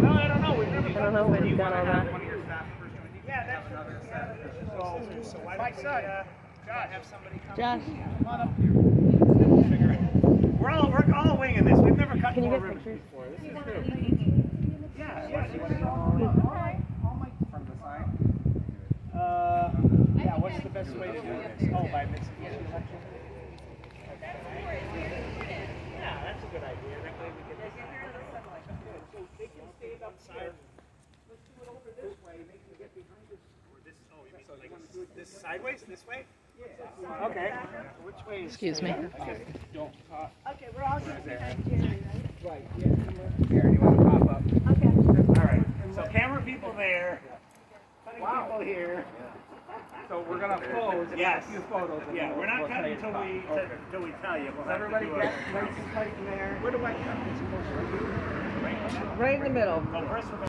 got all that. No, I don't know. We've never I don't know where he got all that. Yeah, that's so. So why don't we, uh, Josh, have somebody come? Josh, Come on up here. We're all we're all winging this. We've never cut can you four get ribbons pictures? before. This is good. Yeah, yeah. You want to go all the way? All right. All from the side. Uh, yeah. What's the best way to do this? Oh, by Mitsubishi Electric. Yeah, that's a good idea. That way we can. So they can stand outside. Let's do it over this way. They can get behind us. Or this. Oh, you mean like this sideways? This way? Yeah. Okay. Which way is? Excuse me. Don't talk. Okay, we're all getting behind Jerry, right? Right. Yeah. Here, you want to pop up? Okay. All right. So camera people there. Cutting people here. So we're gonna pose. Yes. A few photos. Yeah, we'll- we're not we'll cutting you to until we Okay. until we tell you. We'll Does everybody get nice and tight in there? Where do I cut? It's supposed to be. Right in the middle.